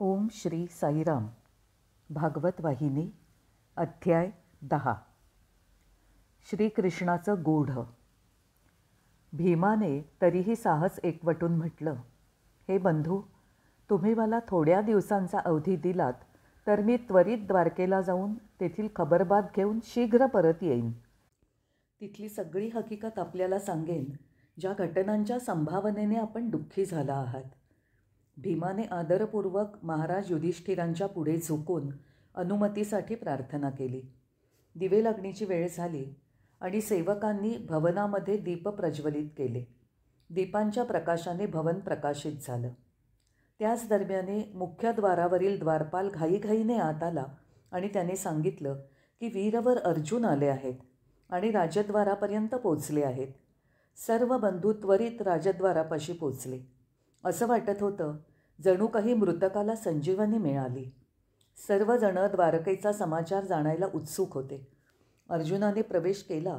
ओम श्री साईराम. भागवत वाहिनी अध्याय दहा. श्रीकृष्णाचं गूढ. भीमाने तरीही साहस एकवटून म्हटलं हे बंधू तुम्ही मला थोड्या दिवसांचा अवधी दिलात तर मी त्वरित द्वारकेला जाऊन तेथील खबरबात घेऊन शीघ्र परत येईन. तिथली सगळी हकीकत आपल्याला सांगेन ज्या घटनांच्या संभावनेने आपण दुःखी झाला आहात. भीमाने आदरपूर्वक महाराज युधिष्ठिरांच्या पुढे झुकून अनुमतीसाठी प्रार्थना केली. दिवे लागणीची वेळ झाली आणि सेवकांनी भवनामध्ये दीप प्रज्वलित केले. दीपांच्या प्रकाशाने भवन प्रकाशित झालं. त्याच दरम्याने मुख्य द्वारावरील द्वारपाल घाईघाईने आत आला आणि त्याने सांगितलं की वीरवर अर्जुन आले आहेत आणि राजद्वारापर्यंत पोचले आहेत. सर्व बंधू त्वरित राजद्वारापाशी पोचले. असं वाटत होतं जणू काही मृतकाला संजीवनी मिळाली. सर्वजणं द्वारकेचा समाचार जाणायला उत्सुक होते. अर्जुनाने प्रवेश केला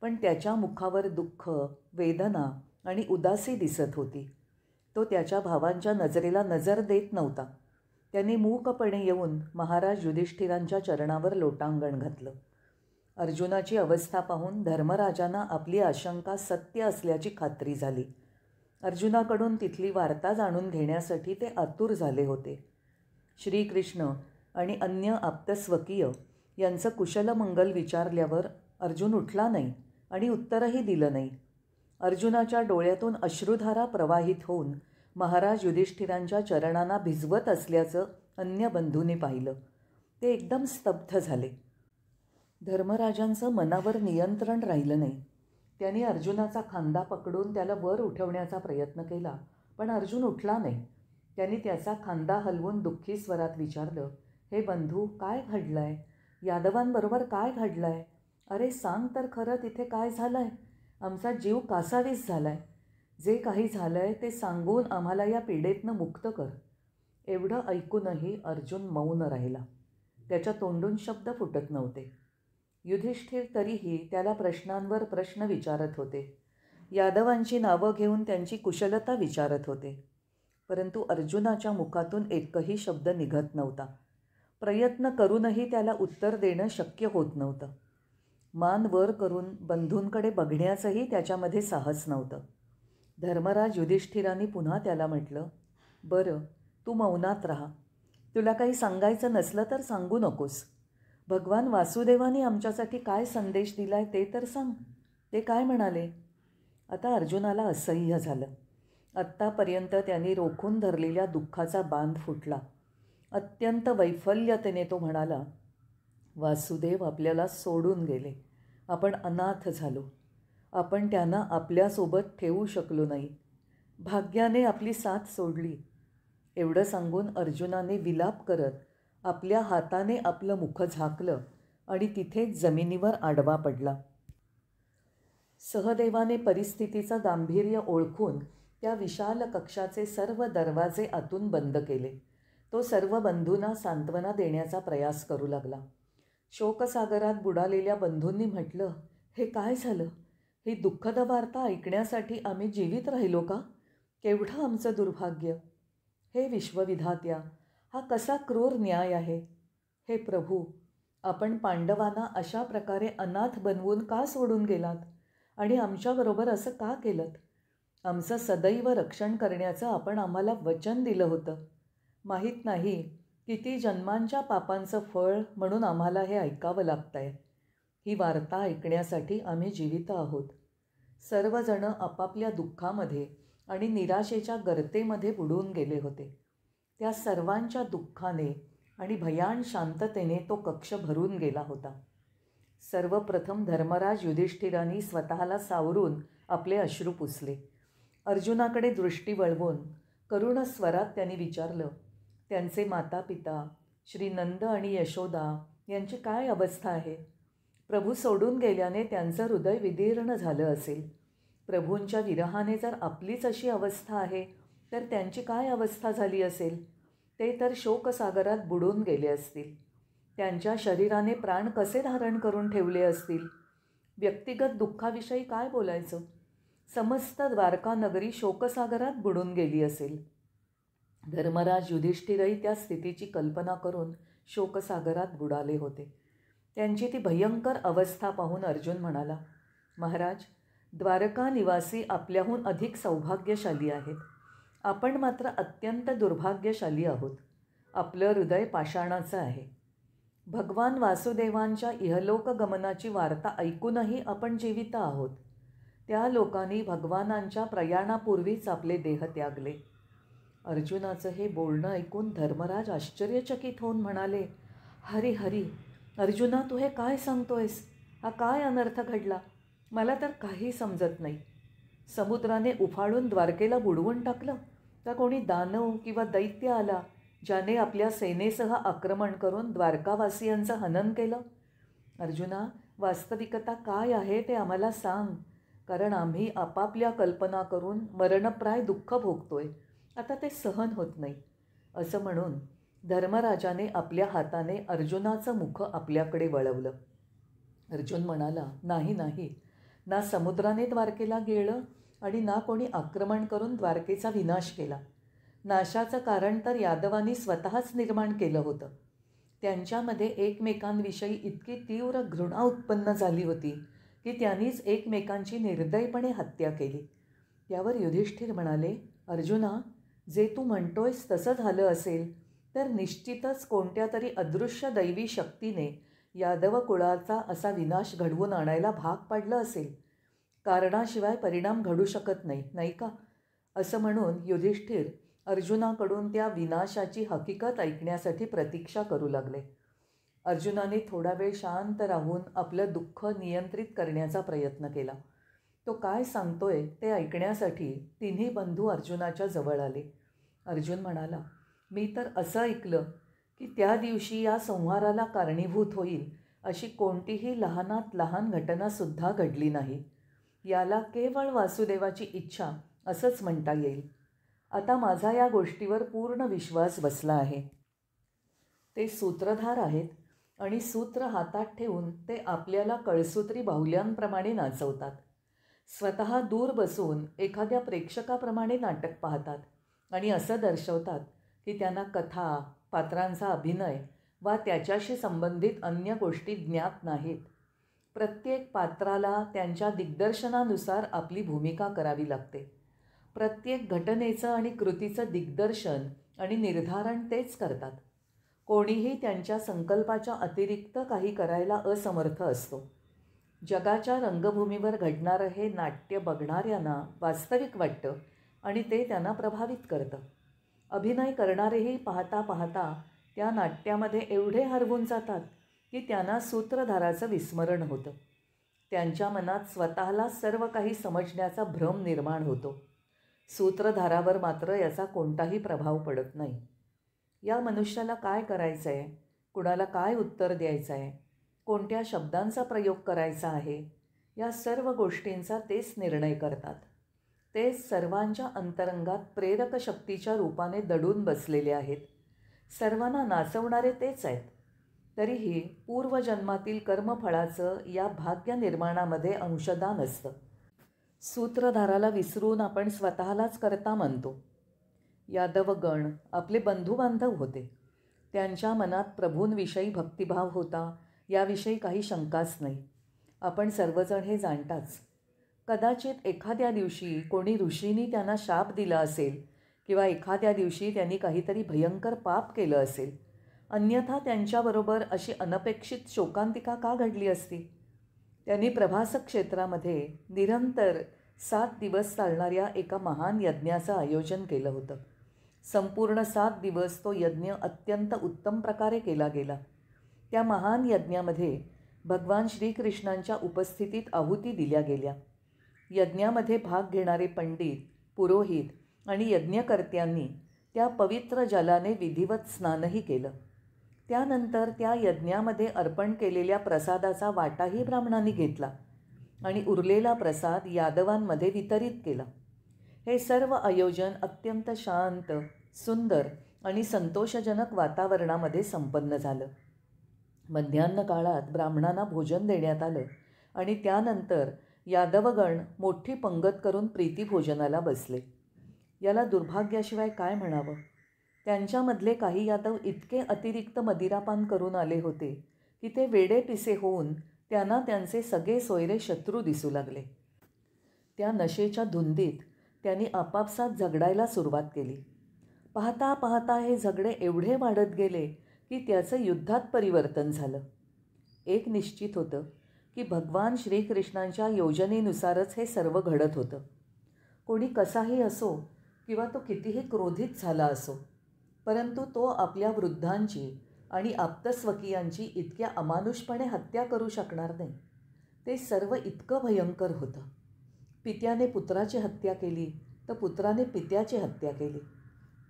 पण त्याच्या मुखावर दुःख वेदना आणि उदासी दिसत होती. तो त्याच्या भावांच्या नजरेला नजर देत नव्हता. त्यांनी मूकपणे येऊन महाराज युधिष्ठिरांच्या चरणावर लोटांगण घातलं. अर्जुनाची अवस्था पाहून धर्मराजांना आपली आशंका सत्य असल्याची खात्री झाली. अर्जुनाकडून तिथली वार्ता जाणून घेण्यासाठी ते आतुर झाले होते. श्रीकृष्ण आणि अन्य आप्तस्वकीय यांचं कुशलमंगल विचारल्यावर अर्जुन उठला नाही आणि उत्तरही दिलं नाही. अर्जुनाच्या डोळ्यातून अश्रुधारा प्रवाहित होऊन महाराज युधिष्ठिरांच्या चरणांना भिजवत असल्याचं अन्य बंधूंनी पाहिलं. ते एकदम स्तब्ध झाले. धर्मराजांचं मनावर नियंत्रण राहिलं नाही. त्यांनी अर्जुनाचा खांदा पकडून त्याला वर उठवण्याचा प्रयत्न केला पण अर्जुन उठला नाही. त्यांनी त्याचा खांदा हलवून दुःखी स्वरात विचारलं हे बंधू काय घडलं आहे यादवांबरोबर काय घडलं आहे अरे सांग तर खरं तिथे काय झालं आहे आमचा जीव कासावीस झाला आहे जे काही झालं आहे ते सांगून आम्हाला या पीडेतनं मुक्त कर. एवढं ऐकूनही अर्जुन मौन राहिला. त्याच्या तोंडून शब्द फुटत नव्हते. युधिष्ठिर तरीही त्याला प्रश्नांवर प्रश्न विचारत होते. यादवांची नावं घेऊन त्यांची कुशलता विचारत होते. परंतु अर्जुनाच्या मुखातून एकही शब्द निघत नव्हता. प्रयत्न करूनही त्याला उत्तर देणं शक्य होत नव्हतं. मान वर करून बंधूंकडे बघण्याचंही त्याच्यामध्ये साहस नव्हतं. धर्मराज युधिष्ठिरांनी पुन्हा त्याला म्हटलं बरं तू मौनात राहा. तुला काही सांगायचं नसलं तर सांगू नकोस. भगवान वासुदेवाने आमच्यासाठी काय संदेश दिला आहे ते तर सांग. ते काय म्हणाले? आता अर्जुनाला असह्य झालं. आत्तापर्यंत त्यांनी रोखून धरलेल्या दुःखाचा बांध फुटला. अत्यंत वैफल्यतेने तो म्हणाला वासुदेव आपल्याला सोडून गेले. आपण अनाथ झालो. आपण त्यांना आपल्यासोबत ठेवू शकलो नाही. भाग्याने आपली साथ सोडली. एवढं सांगून अर्जुनाने विलाप करत आपल्या हाताने आपलं मुख झाकलं आणि तिथेच जमिनीवर आडवा पडला. सहदेवाने परिस्थितीचं गांभीर्य ओळखून त्या विशाल कक्षाचे सर्व दरवाजे आतून बंद केले. तो सर्व बंधूंना सांत्वना देण्याचा प्रयास करू लागला. शोकसागरात बुडालेल्या बंधूंनी म्हटलं हे काय झालं? ही दुःखद वार्ता ऐकण्यासाठी आम्ही जीवित राहिलो का? केवढं आमचं दुर्भाग्य. हे विश्वविधात्या हा कसा क्रूर न्याय आहे? हे प्रभू आपण पांडवांना अशा प्रकारे अनाथ बनवून का सोडून गेलात? आणि आमच्याबरोबर असं का केलं आमचं सदैव रक्षण करण्याचं आपण आम्हाला वचन दिलं होतं. माहीत नाही किती जन्मांच्या पापांचं फळ म्हणून आम्हाला हे ऐकावं लागतं आहे ही वार्ता ऐकण्यासाठी आम्ही जीवित आहोत. सर्वजणं आपापल्या दुःखामध्ये आणि निराशेच्या गर्तेमध्ये बुडून गेले होते. त्या सर्वांच्या दुःखाने आणि भयान शांततेने तो कक्ष भरून गेला होता. सर्वप्रथम धर्मराज युधिष्ठिरांनी स्वतःला सावरून आपले अश्रू पुसले. अर्जुनाकडे दृष्टी वळवून करुण स्वरात त्यांनी विचारलं त्यांचे माता पिता श्री नंद आणि यशोदा यांची काय अवस्था आहे? प्रभू सोडून गेल्याने त्यांचं हृदय विदीर्ण झालं असेल. प्रभूंच्या विरहाने जर आपलीच अशी अवस्था आहे तर त्यांची काय अवस्था झाली असेल? ते तर शोकसागरात बुडून गेले असतील. त्यांच्या शरीराने प्राण कसे धारण करून ठेवले असतील? व्यक्तिगत दुःखाविषयी काय बोलायचं? समस्त द्वारका नगरी शोकसागरात बुडून गेली असेल. धर्मराज युधिष्ठिरही त्या स्थितीची कल्पना करून शोकसागरात बुडाले होते. त्यांची ती भयंकर अवस्था पाहून अर्जुन म्हणाला महाराज द्वारका निवासी आपल्याहून अधिक सौभाग्यशाली आहेत. आपण मात्र अत्यंत दुर्भाग्यशाली आहोत. आपलं हृदय पाषाणाचं आहे. भगवान वासुदेवांच्या इहलोक गमनाची वार्ता ऐकूनही आपण जीवित आहोत. त्या लोकांनी भगवानांच्या प्रयाणापूर्वीच आपले देह त्यागले. अर्जुनाचं हे बोलणं ऐकून धर्मराज आश्चर्यचकित होऊन म्हणाले हरी हरी अर्जुना तू हे काय सांगतोयस? हा काय अनर्थ घडला? मला तर काही समजत नाही. समुद्राने उफाळून द्वारकेला बुडवून टाकलं. तर कोणी दानव किंवा दैत्य आला ज्याने आपल्या सेनेसह आक्रमण करून द्वारकावासियांचं हनन केलं? अर्जुना वास्तविकता काय आहे ते आम्हाला सांग कारण आम्ही आपापल्या कल्पना करून मरणप्राय दुःख भोगतोय. आता ते सहन होत नाही. असं म्हणून धर्मराजाने आपल्या हाताने अर्जुनाचं मुख आपल्याकडे वळवलं. अर्जुन म्हणाला नाही नाही. ना समुद्राने द्वारकेला गेलं आणि ना कोणी आक्रमण करून द्वारकेचा विनाश केला. नाशाचं कारण तर यादवांनी स्वतःच निर्माण केलं होतं. त्यांच्यामध्ये एकमेकांविषयी इतकी तीव्र घृणा उत्पन्न झाली होती की त्यांनीच एकमेकांची निर्दयपणे हत्या केली. यावर युधिष्ठिर म्हणाले अर्जुना जे तू म्हणतोयस तसं झालं असेल तर निश्चितच कोणत्या तरी अदृश्य दैवी शक्तीने यादव कुळाचा असा विनाश घडवून आणायला भाग पाडलं असेल. कारणाशिवाय परिणाम घडू शकत नाही नाही का? असं म्हणून युधिष्ठिर अर्जुनाकडून त्या विनाशाची हकीकत ऐकण्यासाठी प्रतीक्षा करू लागले. अर्जुनाने थोडा वेळ शांत राहून आपलं दुःख नियंत्रित करण्याचा प्रयत्न केला. तो काय सांगतोय ते ऐकण्यासाठी तिन्ही बंधू अर्जुनाच्या जवळ आले. अर्जुन म्हणाला मी तर असं ऐकलं की त्या दिवशी या संहाराला कारणीभूत होईल अशी कोणतीही लहानात लहान घटनासुद्धा घडली नाही. याला केवळ वासुदेवाची इच्छा असंच म्हणता येईल. आता माझा या गोष्टीवर पूर्ण विश्वास बसला आहे. ते सूत्रधार आहेत आणि सूत्र हातात ठेवून ते आपल्याला कळसूत्री बाहुल्यांप्रमाणे नाचवतात. स्वतः दूर बसून एखाद्या प्रेक्षकाप्रमाणे नाटक पाहतात आणि असं दर्शवतात की त्यांना कथा पात्रांचा अभिनय वा त्याच्याशी संबंधित अन्य गोष्टी ज्ञात नाहीत. प्रत्येक पात्राला त्यांच्या दिग्दर्शनानुसार आपली भूमिका करावी लागते. प्रत्येक घटनेचं आणि कृतीचं दिग्दर्शन आणि निर्धारण तेच करतात. कोणीही त्यांच्या संकल्पाच्या अतिरिक्त काही करायला असमर्थ असतो. जगाच्या रंगभूमीवर घडणारं हे नाट्य बघणाऱ्यांना वास्तविक वाटतं आणि ते त्यांना प्रभावित करतं. अभिनय करणारेही पाहता पाहता त्या नाट्यामध्ये एवढे हरवून जातात की त्यांना सूत्रधाराचं विस्मरण होतं. त्यांच्या मनात स्वतःला सर्व काही समजण्याचा भ्रम निर्माण होतो. सूत्रधारावर मात्र याचा कोणताही प्रभाव पडत नाही. या मनुष्याला काय करायचं आहे कुणाला काय उत्तर द्यायचं आहे कोणत्या शब्दांचा प्रयोग करायचा आहे? या सर्व गोष्टींचा तेच निर्णय करतात. ते सर्वांच्या अंतरंगात प्रेरक शक्तीच्या रूपाने दडून बसलेले आहेत. सर्वांना नाचवणारे तेच आहेत. तरीही पूर्वजन्मातील कर्मफळाचं या भाग्य निर्माणामध्ये अंशदान असतं. सूत्रधाराला विसरून आपण स्वतःलाच करता म्हणतो. यादवगण आपले बंधुबांधव होते. त्यांच्या मनात प्रभूंविषयी भक्तिभाव होता याविषयी काही शंकाच नाही. आपण सर्वजण हे जाणताच. कदाचित एखाद्या दिवशी कोणी ऋषींनी त्यांना शाप दिला असेल किंवा एखाद्या दिवशी त्यांनी काहीतरी भयंकर पाप केलं असेल अन्यथा त्यांच्याबरोबर अशी अनपेक्षित शोकांतिका का घडली असती? त्यांनी प्रभास क्षेत्रामध्ये निरंतर सात दिवस चालणाऱ्या एका महान यज्ञाचं आयोजन केलं होतं. संपूर्ण सात दिवस तो यज्ञ अत्यंत उत्तम प्रकारे केला गेला. त्या महान यज्ञामध्ये भगवान श्रीकृष्णांच्या उपस्थितीत आहुती दिल्या गेल्या. यज्ञामध्ये भाग घेणारे पंडित पुरोहित आणि यज्ञकर्त्यांनी त्या पवित्र जलाने विधिवत स्नानही केलं. त्यानंतर त्या यज्ञामध्ये अर्पण केलेल्या प्रसादाचा वाटाही ब्राह्मणांनी घेतला आणि उरलेला प्रसाद यादवांमध्ये वितरित केला. हे सर्व आयोजन अत्यंत शांत सुंदर आणि संतोषजनक वातावरणामध्ये संपन्न झालं. मध्यान्ह काळात ब्राह्मणांना भोजन देण्यात आलं आणि त्यानंतर यादवगण मोठी पंगत करून प्रीतीभोजनाला बसले. याला दुर्भाग्याशिवाय काय म्हणावं? त्यांच्यामधले काही यादव इतके अतिरिक्त मदिरापान करून आले होते की ते वेडे पिसे होऊन त्यांना त्यांचे सगळे सोयरे शत्रू दिसू लागले. त्या नशेच्या धुंदीत त्यांनी आपापसात झगडायला सुरुवात केली. पाहता पाहता हे झगडे एवढे वाढत गेले की त्याचं युद्धात परिवर्तन झालं. एक निश्चित होतं की भगवान श्रीकृष्णांच्या योजनेनुसारच हे सर्व घडत होतं. कोणी कसाही असो किंवा तो कितीही क्रोधित झाला असो परंतु तो आपल्या वृद्धांची आणि आप्तस्वकीयांची इतक्या अमानुषपणे हत्या करू शकणार नाही. ते सर्व इतकं भयंकर होतं. पित्याने पुत्राची हत्या केली तर पुत्राने पित्याची हत्या केली.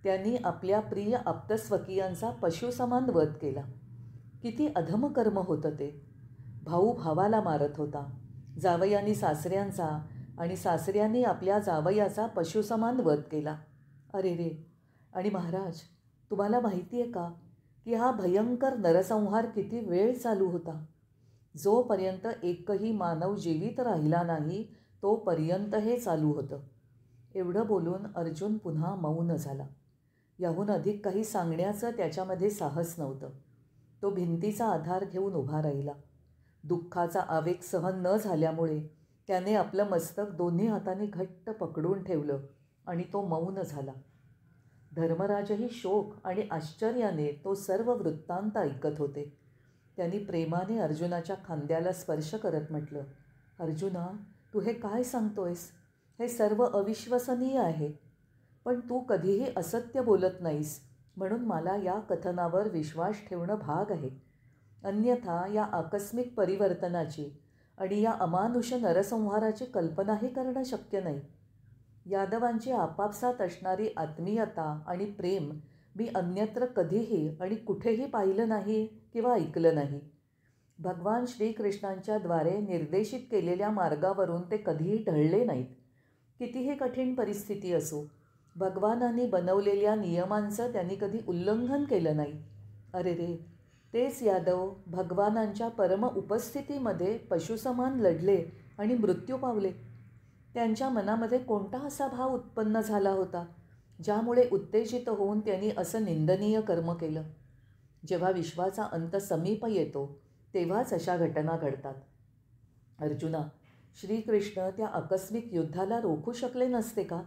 त्यांनी आपल्या प्रिय आप्तस्वकीयांचा पशुसमान वध केला. किती अधमकर्म होतं ते. भाऊ भावाला मारत होता. जावयानी सासऱ्यांचा आणि सासऱ्यांनी आपल्या जावयाचा पशुसमान वध केला. अरे रे! आणि महाराज तुम्हाला माहिती आहे का की हा भयंकर नरसंहार किती वेळ चालू होता? जोपर्यंत एकही मानव जीवित राहिला नाही तोपर्यंत हे चालू होतं. एवढं बोलून अर्जुन पुन्हा मौन झाला. याहून अधिक काही सांगण्याचं त्याच्यामध्ये साहस नव्हतं. तो भिंतीचा आधार घेऊन उभा राहिला. दुःखाचा आवेग सहन न झाल्यामुळे त्याने आपलं मस्तक दोन्ही हाताने घट्ट पकडून ठेवलं आणि तो मौन झाला. धर्मराजही शोक आणि आश्चर्याने तो सर्व वृत्तांत ऐकत होते. त्यांनी प्रेमाने अर्जुनाच्या खांद्याला स्पर्श करत म्हटलं अर्जुना तू हे काय सांगतोयस? हे सर्व अविश्वसनीय आहे. पण तू कधीही असत्य बोलत नाहीस म्हणून मला या कथनावर विश्वास ठेवणं भाग आहे. अन्यथा या आकस्मिक परिवर्तनाची आणि या अमानुष नरसंहाराची कल्पनाही करणं शक्य नाही. यादवांची आपापसात असणारी आत्मीयता आणि प्रेम मी अन्यत्र कधीही आणि कुठेही पाहिलं नाही किंवा ऐकलं नाही. भगवान श्रीकृष्णांच्या द्वारे निर्देशित केलेल्या मार्गावरून ते कधीही ढळले नाहीत. कितीही कठीण परिस्थिती असो भगवानांनी बनवलेल्या नियमांचं त्यांनी कधी उल्लंघन केलं नाही. अरे रे तेच यादव भगवानांच्या परम उपस्थितीमध्ये पशुसमान लढले आणि मृत्यू पावले. त्यांच्या मनामध्ये कोणता असा भाव उत्पन्न झाला होता ज्यामुळे उत्तेजित होऊन त्यांनी असं निंदनीय कर्म केलं? जेव्हा विश्वाचा अंत समीप येतो तेव्हाच अशा घटना घडतात. अर्जुना श्रीकृष्ण त्या आकस्मिक युद्धाला रोखू शकले नसते का?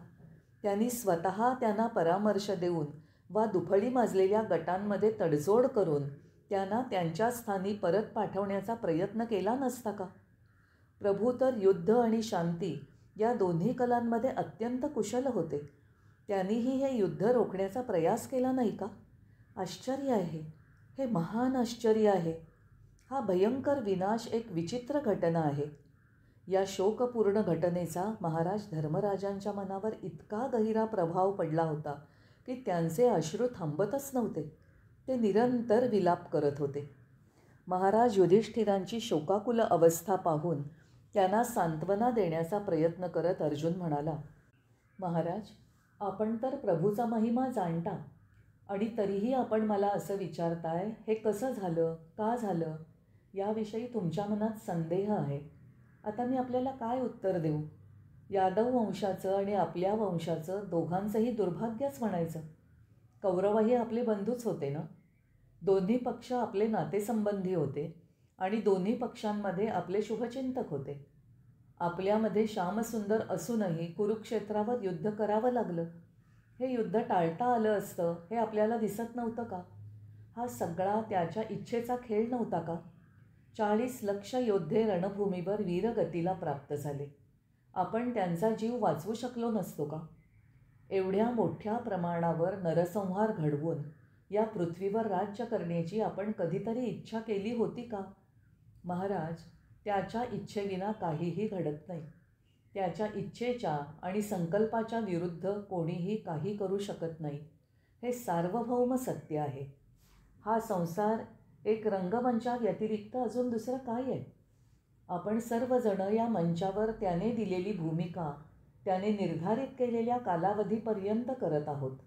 त्यांनी स्वतः त्यांना परामर्श देऊन वा दुफळी माजलेल्या गटांमध्ये तडजोड करून त्यांना त्यांच्या स्थानी परत पाठवण्याचा प्रयत्न केला नसता का? प्रभू तर युद्ध आणि शांती या दोन्ही कलांमध्ये अत्यंत कुशल होते. त्यांनीही हे युद्ध रोखण्याचा प्रयास केला नाही का? आश्चर्य आहे. हे महान आश्चर्य आहे. हा भयंकर विनाश एक विचित्र घटना आहे. या शोकपूर्ण घटनेचा महाराज धर्मराजांच्या मनावर इतका गहिरा प्रभाव पडला होता की त्यांचे अश्रू थांबतच नव्हते. ते निरंतर विलाप करत होते. महाराज युधिष्ठिरांची शोकाकुल अवस्था पाहून त्यांना सांत्वना देण्याचा प्रयत्न करत अर्जुन म्हणाला महाराज आपण तर प्रभूचा महिमा जाणता आणि तरीही आपण मला असं विचारताय हे कसं झालं का झालं? याविषयी तुमच्या मनात संदेह आहे. आता मी आपल्याला काय उत्तर देऊ? यादव वंशाचं आणि आपल्या वंशाचं दोघांचंही दुर्भाग्यच म्हणायचं. कौरवही आपले बंधूच होते ना? दोन्ही पक्ष आपले नातेसंबंधी होते. आणि दोन्ही पक्षांमध्ये आपले शुभचिंतक होते. आपल्यामध्ये श्यामसुंदर असूनही कुरुक्षेत्रावर युद्ध करावं लागलं. हे युद्ध टाळता आलं असतं हे आपल्याला दिसत नव्हतं का? हा सगळा त्याच्या इच्छेचा खेळ नव्हता का? चाळीस लक्ष योद्धे रणभूमीवर वीरगतीला प्राप्त झाले. आपण त्यांचा जीव वाचवू शकलो नसतो का? एवढ्या मोठ्या प्रमाणावर नरसंहार घडवून या पृथ्वीवर राज्य करण्याची आपण कधीतरी इच्छा केली होती का? महाराज त्याच्या इच्छेविना काहीही घडत नाही. त्याच्या इच्छेच्या आणि संकल्पाच्या विरुद्ध कोणीही काही करू शकत नाही. हे सार्वभौम सत्य आहे. हा संसार एक रंगमंचा व्यतिरिक्त अजून दुसरं काय आहे? आपण सर्वजणं या मंचावर त्याने दिलेली भूमिका त्याने निर्धारित केलेल्या कालावधीपर्यंत करत आहोत.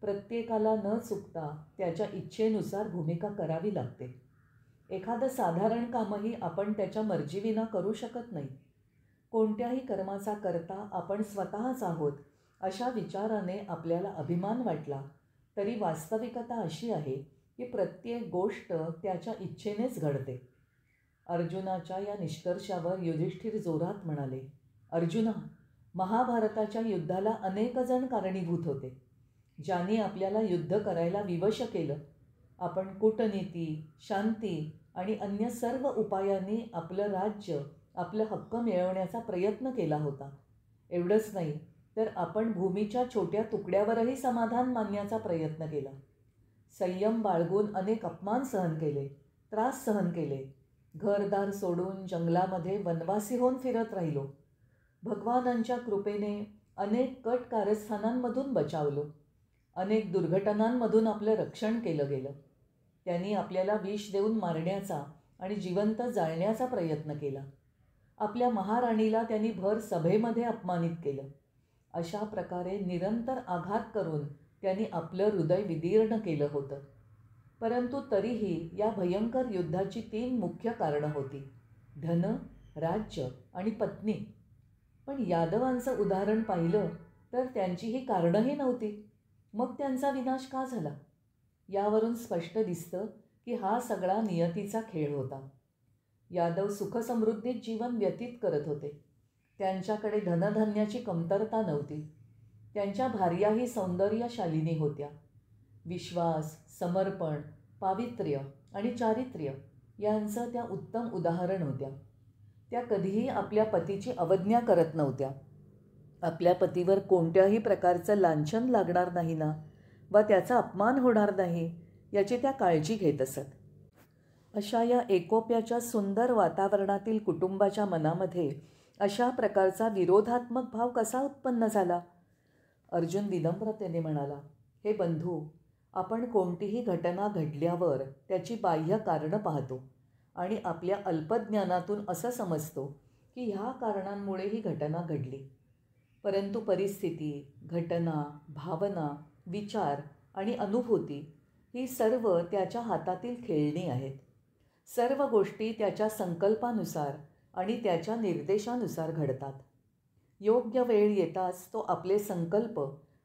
प्रत्येकाला न चुकता त्याच्या इच्छेनुसार भूमिका करावी लागते. एखादं साधारण कामही आपण त्याच्या मर्जीविना करू शकत नाही. कोणत्याही कर्माचा करता आपण स्वतःच आहोत अशा विचाराने आपल्याला अभिमान वाटला. तरी वास्तविकता अशी आहे की प्रत्येक गोष्ट त्याच्या इच्छेनेच घडते. अर्जुनाच्या या निष्कर्षावर युधिष्ठिर जोरात म्हणाले अर्जुना महाभारताच्या युद्धाला अनेक जण कारणीभूत होते. ज्यांनी आपल्याला युद्ध करायला विवश केलं आपण कूटनीती शांती आणि अन्य सर्व उपायांनी आपलं राज्य आपलं हक्क मिळवण्याचा प्रयत्न केला होता. एवढंच नाही तर आपण भूमीच्या छोट्या तुकड्यावरही समाधान मानण्याचा प्रयत्न केला. संयम बाळगून अनेक अपमान सहन केले त्रास सहन केले. घरदार सोडून जंगलामध्ये वनवासी होऊन फिरत राहिलो. भगवानांच्या कृपेने अनेक कट कारस्थानांमधून बचावलो. अनेक दुर्घटनांमधून आपलं रक्षण केलं गेलं. त्यांनी आपल्याला विष देऊन मारण्याचा आणि जिवंत जाळण्याचा प्रयत्न केला. आपल्या महाराणीला त्यांनी भर सभेमध्ये अपमानित केलं. अशा प्रकारे निरंतर आघात करून त्यांनी आपलं हृदय विदीर्ण केलं होतं. परंतु तरीही या भयंकर युद्धाची तीन मुख्य कारणं होती. धन राज्य आणि पत्नी. पण यादवांचं उदाहरण पाहिलं तर त्यांची ही कारणंही नव्हती. मग त्यांचा विनाश का झाला? यावरून स्पष्ट दिसतं की हा सगळा नियतीचा खेळ होता. यादव सुखसमृद्धीत जीवन व्यतीत करत होते. त्यांच्याकडे धनधान्याची कमतरता नव्हती. त्यांच्या भार्याही सौंदर्यशालिनी होत्या. विश्वास समर्पण पावित्र्य आणि चारित्र्य यांचं त्या उत्तम उदाहरण होत्या. त्या कधीही आपल्या पतीची अवज्ञा करत नव्हत्या. आपल्या पतीवर कोणत्याही प्रकारचं लांछन लागणार नाही ना? वा त्याचा अपमान होणार नाही याची त्या काळजी घेत असत. अशा या एकोप्याच्या सुंदर वातावरणातील कुटुंबाच्या मनामध्ये अशा प्रकारचा विरोधात्मक भाव कसा उत्पन्न झाला? अर्जुन विनम्रतेने म्हणाला हे बंधू आपण कोणतीही घटना घडल्यावर त्याची बाह्य कारणं पाहतो आणि आपल्या अल्पज्ञानातून असं समजतो की ह्या कारणांमुळे ही घटना घडली. परंतु परिस्थिती घटना भावना विचार आणि अनुभूती ही सर्व त्याच्या हातातील खेळणी आहेत. सर्व गोष्टी त्याच्या संकल्पानुसार आणि त्याच्या निर्देशानुसार घडतात. योग्य वेळ येताच तो आपले संकल्प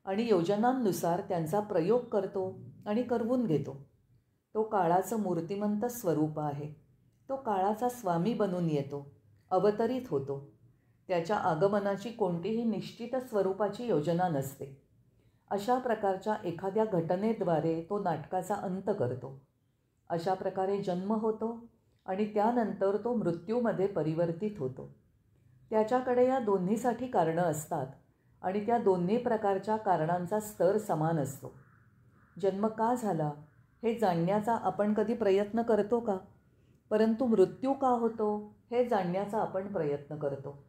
आणि योजनांनुसार त्यांचा प्रयोग करतो आणि करवून घेतो. तो काळाचं मूर्तिमंत स्वरूप आहे. तो काळाचा स्वामी बनून येतो अवतरित होतो. त्याच्या आगमनाची कोणतीही निश्चित स्वरूपाची योजना नसते. अशा प्रकारच्या एखाद्या घटनेद्वारे तो नाटकाचा अंत करतो. अशा प्रकारे जन्म होतो आणि त्यानंतर तो मृत्यूमध्ये परिवर्तित होतो. त्याच्याकडे या दोन्हीसाठी कारणं असतात आणि त्या दोन्ही प्रकारच्या कारणांचा स्तर समान असतो. जन्म का झाला हे जाणण्याचा आपण कधी प्रयत्न करतो का? परंतु मृत्यू का होतो हे जाणण्याचा आपण प्रयत्न करतो.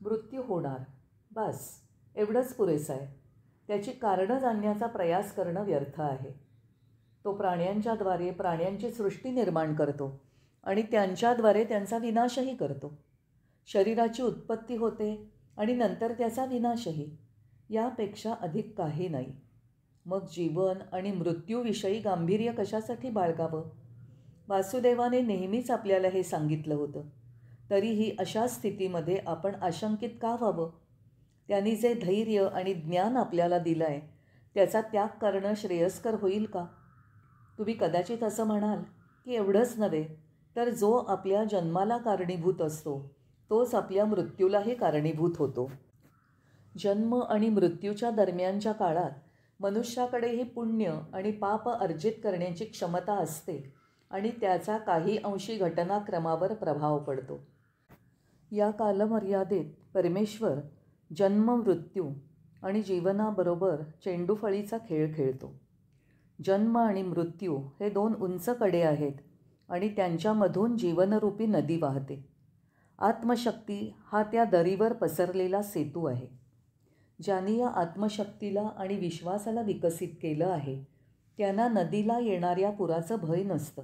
मृत्यू होणार. बस एवढंच पुरेसं आहे. त्याची कारणं जाणण्याचा प्रयास करणं व्यर्थ आहे. तो प्राण्यांच्याद्वारे प्राण्यांची सृष्टी निर्माण करतो आणि त्यांच्याद्वारे त्यांचा विनाशही करतो. शरीराची उत्पत्ती होते आणि नंतर त्याचा विनाशही. यापेक्षा अधिक काही नाही. मग जीवन आणि मृत्यूविषयी गांभीर्य कशासाठी बाळगावं? वासुदेवाने नेहमीच आपल्याला हे सांगितलं होतं. तरीही अशा स्थितीमध्ये आपण आशंकित का व्हावं? त्यांनी जे धैर्य आणि ज्ञान आपल्याला दिलं आहे त्याचा त्याग करणं श्रेयस्कर होईल का? तुम्ही कदाचित असं म्हणाल की एवढंच नव्हे तर जो आपल्या जन्माला कारणीभूत असतो तोच आपल्या मृत्यूलाही कारणीभूत होतो. जन्म आणि मृत्यूच्या दरम्यानच्या काळात मनुष्याकडेही पुण्य आणि पाप अर्जित करण्याची क्षमता असते आणि त्याचा काही अंशी घटनाक्रमावर प्रभाव पडतो. या कालमर्यादेत परमेश्वर जन्म मृत्यू आणि जीवनाबरोबर चेंडूफळीचा खेळ खेळतो. जन्म आणि मृत्यू हे दोन उंच कडे आहेत आणि त्यांच्यामधून जीवनरूपी नदी वाहते. आत्मशक्ती हा त्या दरीवर पसरलेला सेतू आहे. ज्यांनी या आत्मशक्तीला आणि विश्वासाला विकसित केलं आहे त्यांना नदीला येणाऱ्या पुराचं भय नसतं.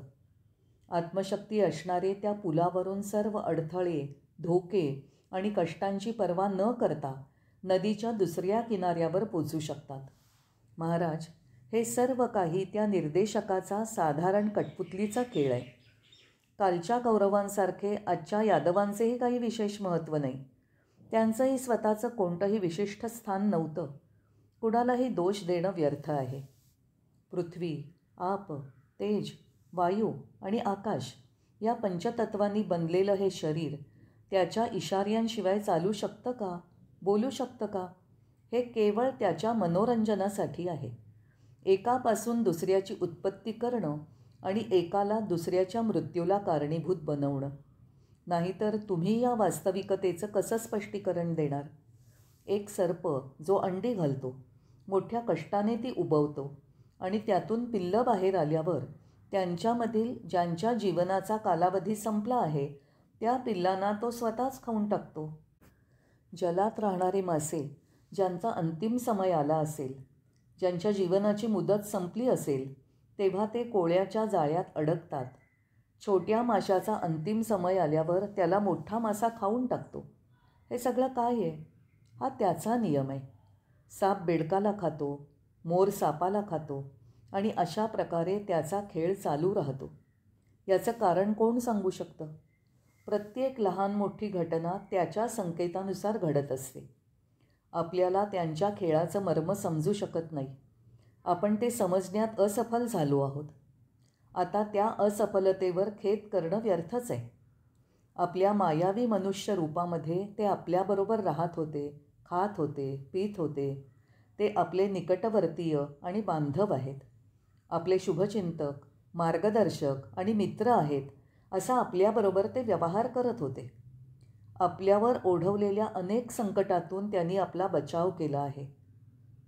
आत्मशक्ती असणारे त्या पुलावरून सर्व अडथळे धोके आणि कष्टांची पर्वा न करता नदीच्या दुसऱ्या किनाऱ्यावर पोचू शकतात. महाराज हे सर्व काही त्या निर्देशकाचा साधारण कटपुतलीचा खेळ आहे. कालच्या कौरवांसारखे आजच्या यादवांचेही काही विशेष महत्त्व नाही. त्यांचंही स्वतःचं कोणतंही विशिष्ट स्थान नव्हतं. कुणालाही दोष देणं व्यर्थ आहे. पृथ्वी आप तेज वायू आणि आकाश या पंचतत्वांनी बनलेलं हे शरीर त्याच्या इशाऱ्यांशिवाय चालू शकतं का? बोलू शकतं का? हे केवळ त्याच्या मनोरंजनासाठी आहे. एकापासून दुसऱ्याची उत्पत्ती करणं आणि एकाला दुसऱ्याच्या मृत्यूला कारणीभूत बनवणं. नाहीतर तुम्ही या वास्तविकतेचं कसं स्पष्टीकरण देणार? एक सर्प जो अंडी घालतो मोठ्या कष्टाने ती उबवतो आणि त्यातून पिल्लं बाहेर आल्यावर त्यांच्यामधील ज्यांच्या जीवनाचा कालावधी संपला आहे त्या पिल्लांना तो स्वतःच खाऊन टाकतो. जलात राहणारे मासे ज्यांचा अंतिम समय आला असेल ज्यांच्या जीवनाची मुदत संपली असेल तेव्हा ते कोळ्याच्या जाळ्यात अडकतात. छोट्या माशाचा अंतिम समय आल्यावर त्याला मोठा मासा खाऊन टाकतो. हे सगळं काय आहे? हा त्याचा नियम आहे. साप बेडकाला खातो मोर सापाला खातो आणि अशा प्रकारे त्याचा खेळ चालू राहतो. याचं कारण कोण सांगू शकतं? प्रत्येक लहान मोठी घटना त्याच्या संकेतानुसार घडत असते. आपल्याला त्यांच्या खेळाचं मर्म समजू शकत नाही. आपण ते समजण्यात असफल झालो आहोत. आता त्या असफलतेवर खेद करणं व्यर्थच आहे. आपल्या मायावी मनुष्य रूपामध्ये ते आपल्याबरोबर राहत होते खात होते पीत होते. ते आपले निकटवर्तीय आणि बांधव आहेत. आपले शुभचिंतक मार्गदर्शक आणि मित्र आहेत. असा आपल्याबरोबर ते व्यवहार करत होते. आपल्यावर ओढवलेल्या अनेक संकटातून त्यांनी आपला बचाव केला आहे.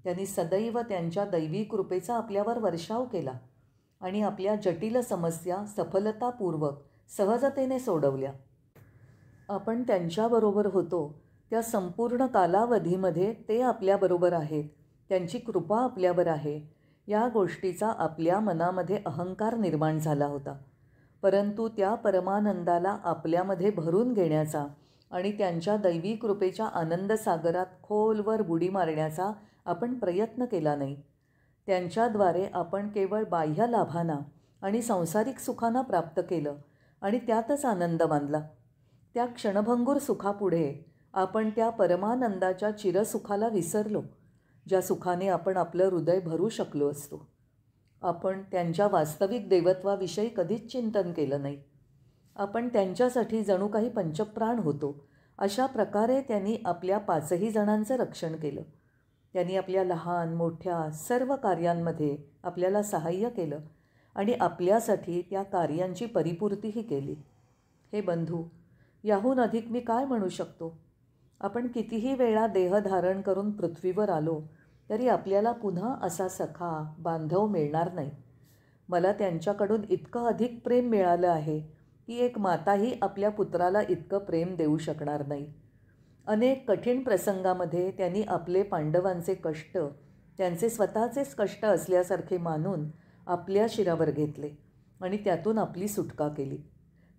त्यांनी सदैव त्यांच्या दैवी कृपेचा आपल्यावर वर्षाव केला आणि आपल्या जटिल समस्या सफलतापूर्वक सहजतेने सोडवल्या. आपण त्यांच्याबरोबर होतो त्या संपूर्ण कालावधीमध्ये ते आपल्याबरोबर आहेत त्यांची कृपा आपल्यावर आहे या गोष्टीचा आपल्या मनामध्ये अहंकार निर्माण झाला होता. परंतु त्या परमानंदाला आपल्यामध्ये भरून घेण्याचा आणि त्यांच्या दैवी कृपेच्या आनंदसागरात खोलवर बुडी मारण्याचा आपण प्रयत्न केला नाही. त्यांच्याद्वारे आपण केवळ बाह्य लाभांना आणि सांसारिक सुखांना प्राप्त केलं आणि त्यातच आनंद मानला. त्या क्षणभंगूर सुखापुढे आपण त्या परमानंदाच्या चिरसुखाला विसरलो ज्या सुखाने आपण आपलं हृदय भरू शकलो असतो. आपण त्यांच्या वास्तविक देवत्वाविषयी कधीच चिंतन केलं नाही. आपण त्यांच्यासाठी जणू काही पंचप्राण होतो अशा प्रकारे त्यांनी आपल्या पाचही जणांचं रक्षण केलं. त्यांनी आपल्या लहान मोठ्या सर्व कार्यांमध्ये आपल्याला सहाय्य केलं आणि आपल्यासाठी त्या कार्यांची परिपूर्तीही केली. हे बंधू याहून अधिक मी काय म्हणू शकतो? आपण कितीही वेळा देह धारण करून पृथ्वीवर आलो तरी आपल्याला पुन्हा असा सखा बांधव मिळणार नाही. मला त्यांच्याकडून इतकं अधिक प्रेम मिळालं आहे की एक माताही आपल्या पुत्राला इतकं प्रेम देऊ शकणार नाही. अनेक कठीण प्रसंगामध्ये त्यांनी आपले पांडवांचे कष्ट त्यांचे स्वतःचेच कष्ट असल्यासारखे मानून आपल्या शिरावर घेतले आणि त्यातून आपली सुटका केली.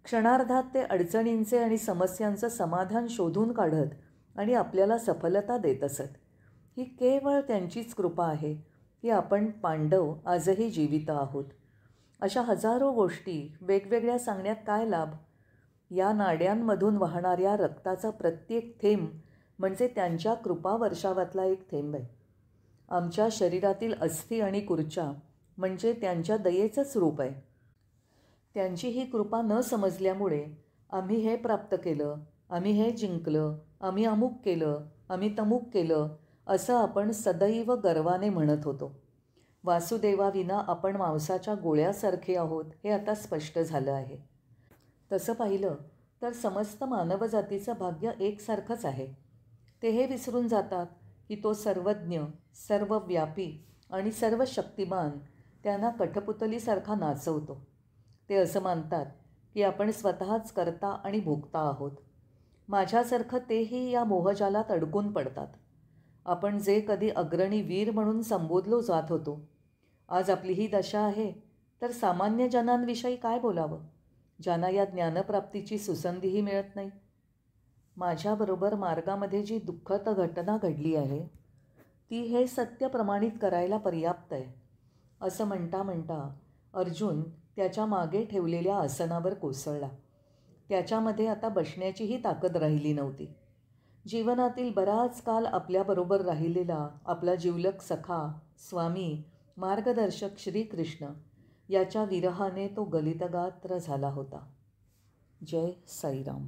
क्षणार्धात ते अडचणींचे आणि समस्यांचं समाधान शोधून काढत आणि आपल्याला सफलता देत असत. ही केवळ त्यांचीच कृपा आहे की आपण पांडव आजही जीवित आहोत. अशा हजारो गोष्टी वेगवेगळ्या सांगण्यात काय लाभ? या नाड्यांमधून वाहणाऱ्या रक्ताचा प्रत्येक थेंब म्हणजे त्यांच्या कृपा वर्षावातला एक थेंब आहे. आमच्या शरीरातील अस्थि आणि कुर्चा म्हणजे त्यांच्या दयेचंच रूप आहे. त्यांची ही कृपा न समजल्यामुळे आम्ही हे प्राप्त केलं आम्ही हे जिंकलं आम्ही अमुक केलं आम्ही तमुक केलं असं आपण सदैव गर्वाने म्हणत होतो. वासुदेवाविना आपण मांसाच्या गोळ्यासारखे आहोत हे आता स्पष्ट झालं आहे. तसं पाहिलं तर समस्त मानवजातीचं भाग्य एकसारखंच आहे. ते हे विसरून जातात की तो सर्वज्ञ सर्वव्यापी आणि सर्व शक्तिमान त्यांना कठपुतलीसारखा नाचवतो. ते असं मानतात की आपण स्वतःच करता आणि भोगता आहोत. माझ्यासारखं तेही या मोहजालात अडकून पडतात. आपण जे कधी अग्रणी वीर म्हणून संबोधलो जात होतो. आज आपली ही दशा आहे तर सामान्य जनांविषयी काय बोलावं? ज्यांना या ज्ञानप्राप्तीची सुसंधीही मिळत नाही. माझ्याबरोबर मार्गामध्ये जी दुःखद घटना घडली आहे ती हे सत्य प्रमाणित करायला पर्याप्त आहे असं म्हणता म्हणता अर्जुन त्याच्यामागे ठेवलेल्या आसनावर कोसळला. त्याच्यामध्ये आता बसण्याचीही ताकद राहिली नव्हती. जीवनातील बराच काल आपल्याबरोबर राहिलेला आपला जीवलक सखा स्वामी मार्गदर्शक श्रीकृष्ण याच्या विरहाने तो गलितगात्र झाला होता. जय साईराम.